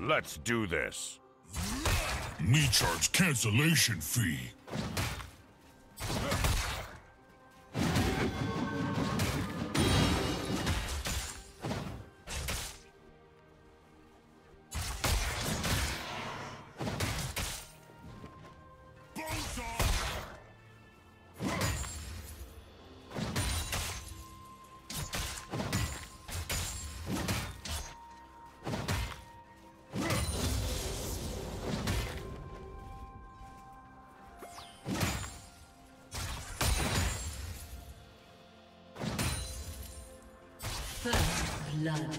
Let's do this. Me charge cancellation fee. First blood.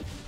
you